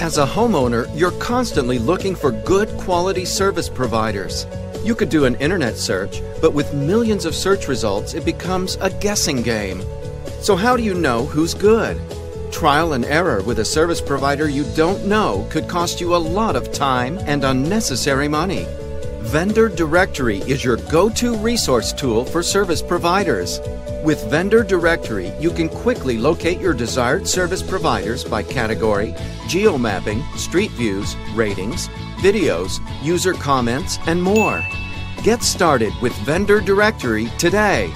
As a homeowner, you're constantly looking for good quality service providers. You could do an internet search, but with millions of search results, it becomes a guessing game. So, how do you know who's good? Trial and error with a service provider you don't know could cost you a lot of time and unnecessary money. Vendor Directory is your go to resource tool for service providers. With Vendor Directory, you can quickly locate your desired service providers by category, geomapping, street views, ratings, videos, user comments, and more. Get started with Vendor Directory today.